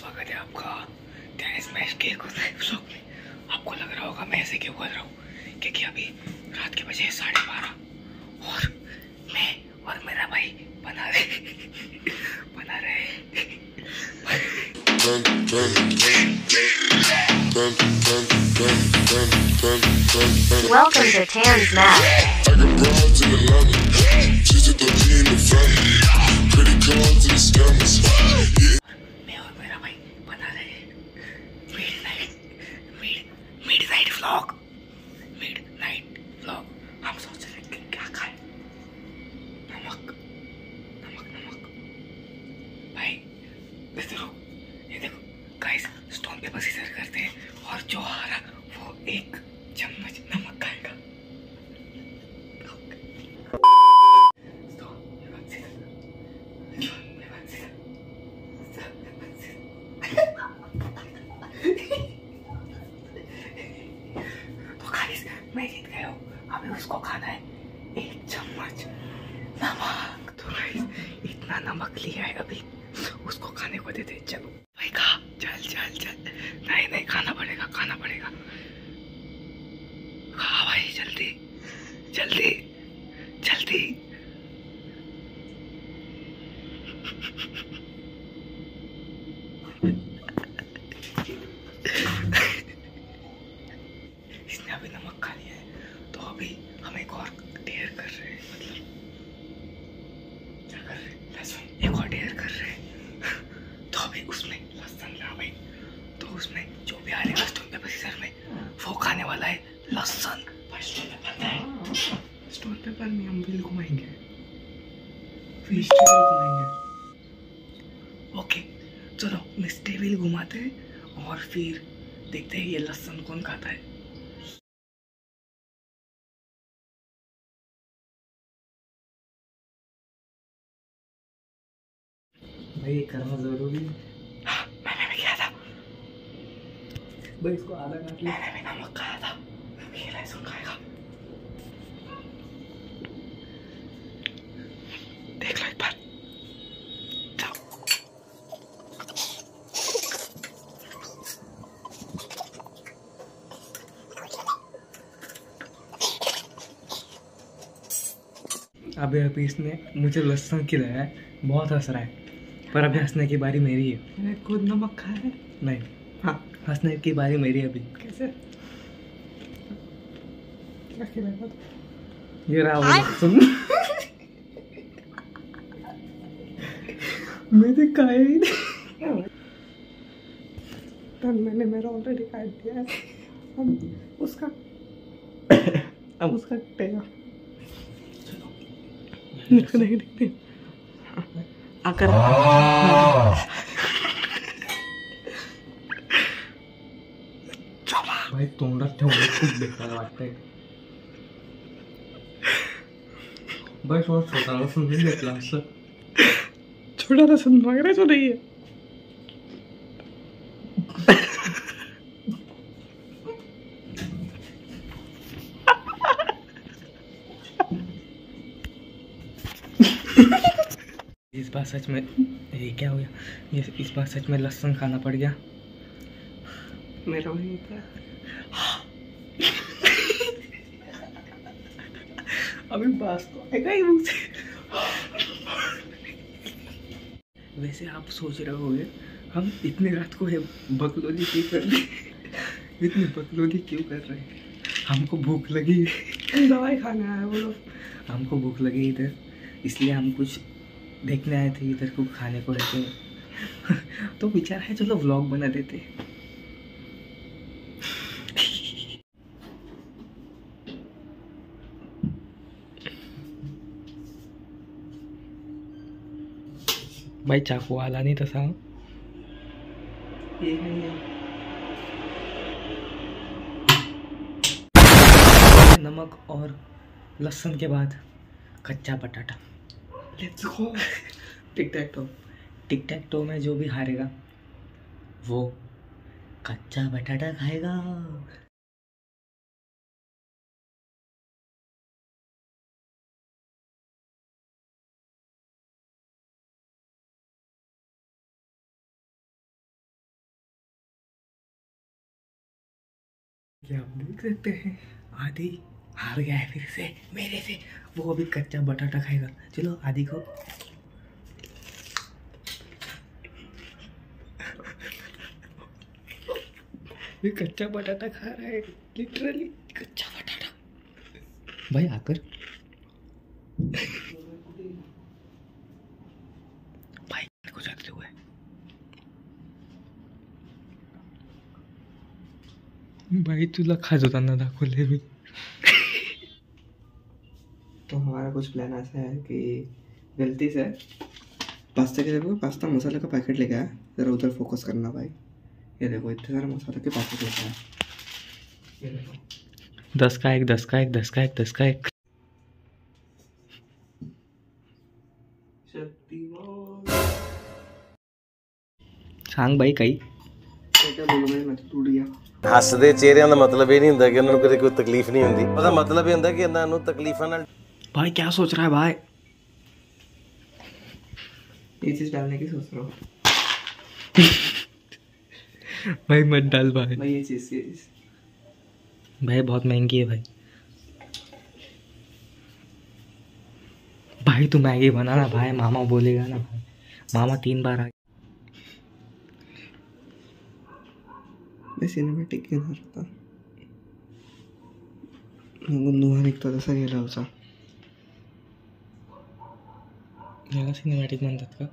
स्वागत है आपका। टेनिस मैच के एक व्लॉग में आपको लग रहा होगा मैं ऐसे क्यों कर रहा हूँ? क्योंकि अभी रात के बजे साढ़े बारह और मैं और मेरा भाई बना रहे बना रहे Welcome to Tan's Map. Guys मैं जीत गया हूँ अभी उसको खाना है। एक चम्मच नमक। तो गाइस इतना नमक लिया है अभी। उसको खाने को देते चलो। भाई खा। चल चल चल। नहीं नहीं, खाना पड़ेगा खाना पड़ेगा। खा भाई, जल्दी। जल्दी इसने अभी नमक खा लिया है तो अभी हम एक और डेयर कर रहे हैं मतलब क्या कर रहे हैं लहसुन एक और डेयर कर रहे हैं तो अभी उसमें लहसुन ला भाई तो उसमें जो भी आ रहेगा स्टोन पेपर सीजर में वो खाने वाला है लहसुन। भाई स्टोन पेपर स्टोन पेपर में हम बिल घुमाएँगे। ओके चलो मिस टेबल घुमाते हैं और फिर देखते हैं ये लहसुन कौन खाता है। भाई करना ज़रूरी हाँ, मैंने भी किया था भाई इसको आधा काट मैंने भी नमक खाया था। ये लहसुन खाएगा। देख लो एक बार। अभी अभी इसने मुझे लहसुन खिलाया है। बहुत हंस रहा है। पर अभी हंसने की बारी मेरी है। मैंने खुद नमक खाया है। नहीं। हाँ। हंसने की बारी मेरी अभी। कैसे? ये रहा खाया ही नहीं। तो मैंने मेरा ऑलरेडी काट दिया है। हम उसका अब उसका कटेगा नहीं नहीं नहीं। आकर चला भाई तोंडात ठेवलं खूप बेकार वाटतंय भाई थोडा छोटा लसूण नाही घेतला असं छोटा लहसुन मांग रहा है जो नहीं इस बार सच में ये क्या हो गया? ये इस बार सच में लहसुन खाना पड़ गया। मेरा वही होता है। अभी बास तो ही वैसे आप सोच रहे होंगे हम इतनी रात को ये बकलोली क्यों कर रहे इतनी बकलोली क्यों कर रहे हैं? हमको भूख लगी। दवाई खाने आया वो लोग हमको भूख लगी इधर इसलिए हम कुछ देखने आए थे इधर को खाने को रहते तो विचार है चलो व्लॉग बना देते। भाई चाकू आला नहीं तसा ये नहीं नमक और लहसुन के बाद कच्चा बटाटा let's go tic tac. Toe tic tac toe में जो भी हारेगा वो कच्चा बटाटा खाएगा। कि आप देख सकते हैं। आदि हार गया है फिर से, मेरे से। वो अभी कच्चा बटाटा खाएगा। चलो, आदि को। ये कच्चा बटाटा खा रहा है लिटरली कच्चा बटाटा। भाई, आकर भाई को जाते हुए भाई तुला खाज होताना दाखवले मी तो हमारा कुछ प्लान ऐसा है कि गलती से पास्ता के देखो पास्ता मसाले का पैकेट लेके आया। ज़रा उधर फोकस करना भाई। ये देखो इतने सारे मसाले के पैकेट लेके आया। ये देखो। दस का एक दस का एक दस का एक दस का एक। सांग भाई कई क्या बोलूँ भाई मैं तो टूट गया। ਹੱਸਦੇ ਚਿਹਰਿਆਂ ਦਾ ਮਤਲਬ ਇਹ ਨਹੀਂ ਹੁੰਦਾ ਕਿ ਉਹਨਾਂ ਨੂੰ ਕਦੇ ਕੋਈ ਤਕਲੀਫ ਨਹੀਂ ਹੁੰਦੀ ਉਹਦਾ ਮਤਲਬ ਇਹ ਹੁੰਦਾ ਕਿ ਇਹਨਾਂ ਨੂੰ ਤਕਲੀਫਾਂ ਨਾਲ भाई क्या सोच रहा है भाई ये चीज डालने की सोच रहा हूँ भाई मत डाल भाई भाई ये चीज ये चीज भाई बहुत महंगी है भाई भाई तू मैगी बना ना भाई मामा बोलेगा ना भाई मामा तीन बार आ आपले सिनेमॅटिक घेणार होता मग धुवा निघतो तसा गेला होता. याला सिनेमॅटिक म्हणतात का?